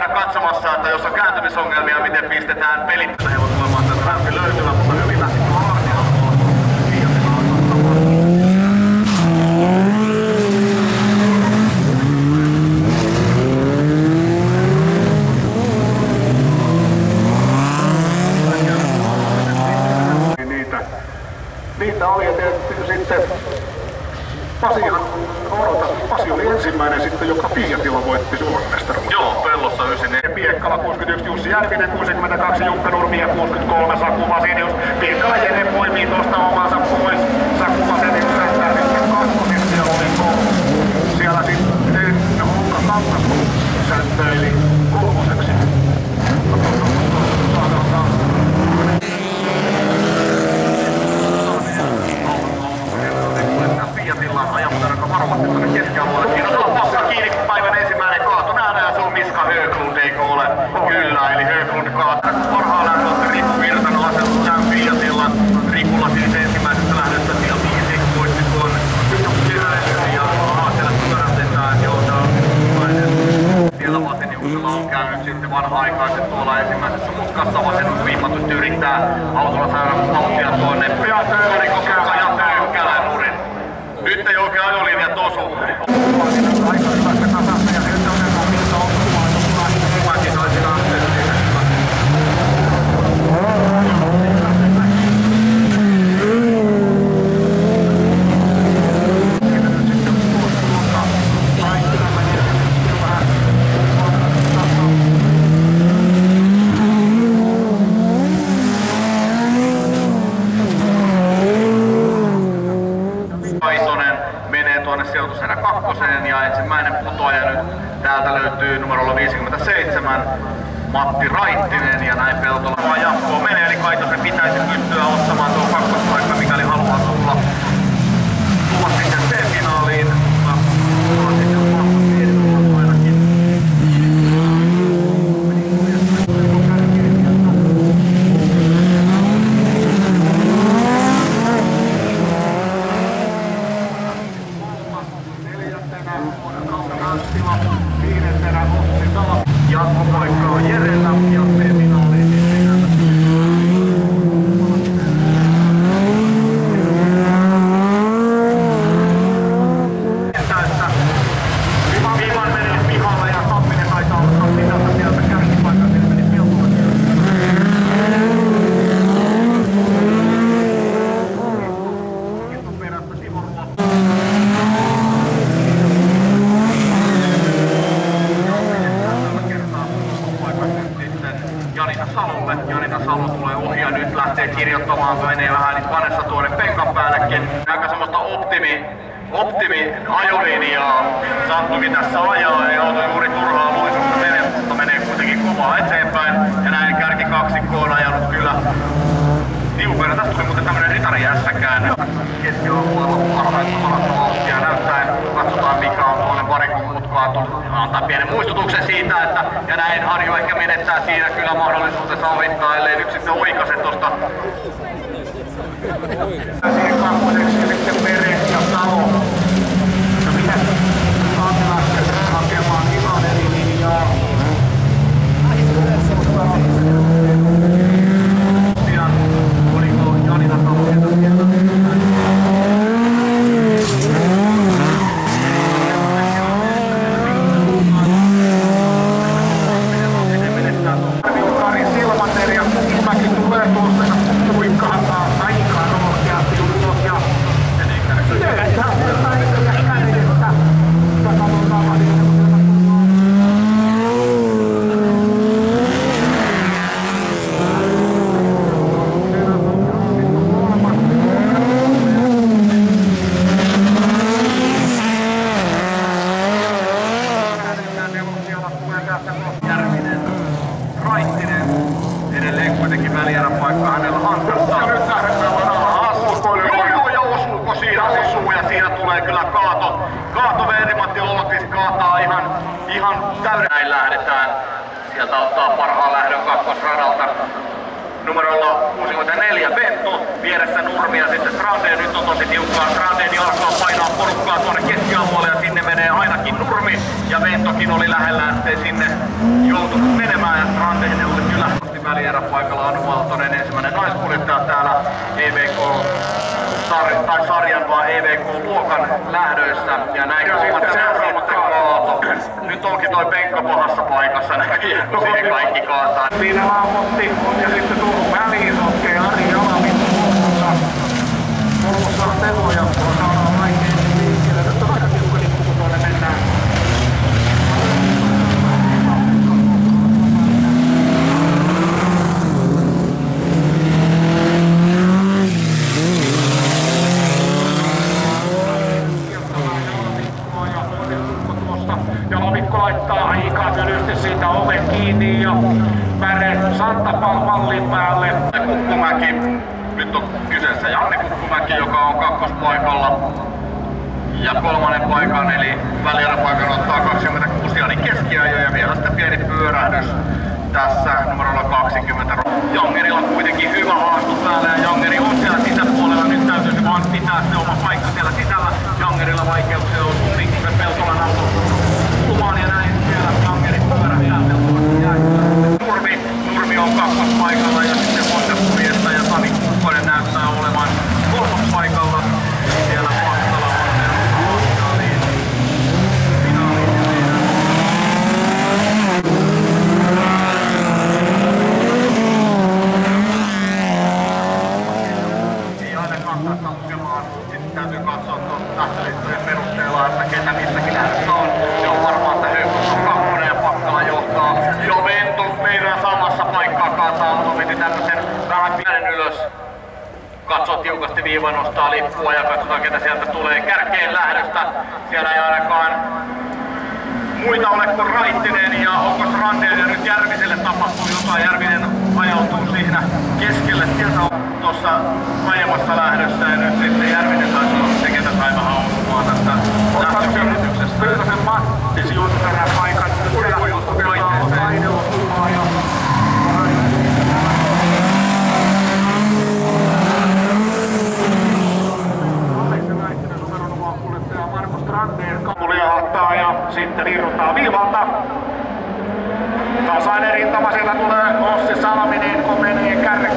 käydä katsomassa, että jos on kääntymisongelmia, miten pistetään pelit. He voivat olemaan tästä löytyvä, mutta hyvin 61, Jussi Järvinen 62, Jukka Nurmi ja 63, Saku Vasinius. Piekkala Jene poimii tuosta omansa pois. Saku Vasinius näyttää sitten kakkosista ja oliko siellä sitten Honka Kangas sääntöili kolmoseksi. Fiatilla ajamassa aika varovasti tuonne keskialueelle. Siinä saa passa kiinni, kun päivän ensimmäinen kaatu nähdään ja se on Miska Höglund, eikö ole? Kyllä, eli Höglund kaataa. Parhaan lähdössä Riku Virtanen asettu tämän Fiatilla. Rikulla siis ensimmäisessä lähdössä siellä viisi voitti tuon kesäisen ja haastella pyörätetään, joo, se on siellä Vaseniuksella on käynyt sitten vanha-aikaiset tuolla ensimmäisessä mutkassa. Vasenius viimatusti yrittää autolla saada vauhtia tuonne Korikokoka ja Töykkälän nurin. Nyt ei oikein ajolinja tosu. Mäkin saisin lähteä siitä. Kaitonen menee tuonne sijoituserä kakkoseen ja ensimmäinen putoaja nyt täältä löytyy numerolla 57 Matti Raittinen ja näin Peltola vaan jatkoon menee eli Kaitosen pitäisi pystyä ottamaan tuo kakkospaikka Jatkopaikka on Jerellä ja C-finaaliin sitten että Viivan meni pihalle ja Tappinen taitaa ottaa sisältä sieltä kärkipaikan, sinne meni Peltola. Kiitos perästä Timo Ruoho. Janina Salolle. Janina Salo tulee ohi ja nyt lähtee kirjoittamaan, menee vähän niin Vanessa tuonne penkan päällekin. Aika semmoista optimi, optimi ajolinjaa. Sattukin tässä ajaa ja joutui juuri turhaa luisusta menee, mutta menee kuitenkin kovaa eteenpäin. Ja näin kärki kaksikko on ajanut kyllä tiukoina. Tästä tuli muuten tämmönen ritari S-käänne. Keskialueella parhaita parasta vauhtia näyttäen. Katsotaan mikä on tuonne varikon tullut. Antaa pienen muistutuksen siitä, että ja näin Harju ehkä menettää siinä kyllä mahdollisuutensa ohittaa, ellei nyt sitten oikaise tosta. Siihen kakkoseksi sitten Mere ja Salo. Ja mitä saat lähteä hakemaan ihan eri linjaa. Pian oliko Janina Salo sieltä Kari Silmater ja Kukimäki tulee tuosta ja kuikkahan taas aikaan rohkeasti ulos ja Järvinen, Raittinen, edelleen kuitenkin välieräpaikka hänellä hanskassa. Ja nyt lähdetään Osuuko ja osuuko siinä osuu ja siinä tulee kyllä kaato. Kaato Veeri-Matti Lolkis kaataa ihan, ihan täyden. Näin lähdetään. Sieltä ottaa parhaan lähdön kakkosradalta numerolla 64 Benttu, vieressä Nurmi ja sitten Strandeen nyt on tosi tiukkaa. Strandeen alkaa painaa porukkaa tuonne keskialueelle ja sinne Ja Ventokin oli lähellä, ettei sinne joutunut menemään. Ja Strandeen oli kyllä välierä paikalla Anu Aaltonen, ensimmäinen naiskuljettaja täällä EVK sar- tai sarjan vaan EVK-luokan lähdöissä. Ja näin Ja sitten seuraava kaato. Nyt onkin toi Penkka pahassa paikassa näköjään, kun siihen kaikki kaataa. Siinä laumotti ja sitten tuohon väliin sotkee Ari Jalavinto kolmossa. Kolmossa on Temo ja tuossa saadaan vaikeasti liikkeelle. Nyt on aika tiukka nippu, kun tuonne mennään. Ja Lavikko laittaa aika tylysti siitä oven kiinni ja Märe Santapal mallin päälle. Kukkumäki, nyt on kyseessä Janne Kukkumäki, joka on kakkospaikalla. Ja kolmannen paikan, eli välieräpaikan ottaa 26 Jani keskiajo ja vielä sitten pieni pyörähdys tässä numerolla 20. Jongerilla kuitenkin hyvä haastu päällä ja Jongeri on siellä sisäpuolella. Nyt täytyisi vaan pitää se oma paikka siellä sisällä. Jongerilla vaikeuksia on kumminkin se Peltolan auto kumaan ja näin siellä Jongeri pyörähtää Peltolan jäi. Nurmi, Nurmi on kakkospaikalla ja sitten Monte ja Sami Kukkonen näyttää olevan kolmospaikalla. Siellä Pakkala on menossa finaaliin. Finaaliin ja meidän tässä lukemaan. Sitten täytyy katsoa tuosta lähtölistojen perusteella, että ketä missäkin lähdössä on. Se on varmaan, että Höykkus on kakkonen ja Pakkala johtaa. Juventus meidän samassa paikkaa kanssa. Auto veti tämmösen vähän pienen ylös. Katsoo tiukasti viiva, nostaa lippua ja katsotaan ketä sieltä tulee kärkeen lähdöstä. Siellä ei ainakaan muita ole kuin Raittinen ja onko Strandeen ja nyt Järviselle tapahtuu jotain. Järvinen ajautuu siinä keskelle. Sieltä on tuossa aiemmassa lähdössä ja nyt sitten Järvinen taisi olla sai vähän osumaan tästä lähtökehityksestä. Pylkäsen Matti erään paikan. Siellä Raiteeseen. Raide osumaa ja Kuljehattaa ja sitten irrottaa viivalta. Tasainen rintama, sieltä tulee Ossi Salminen, kun menee kärkeen.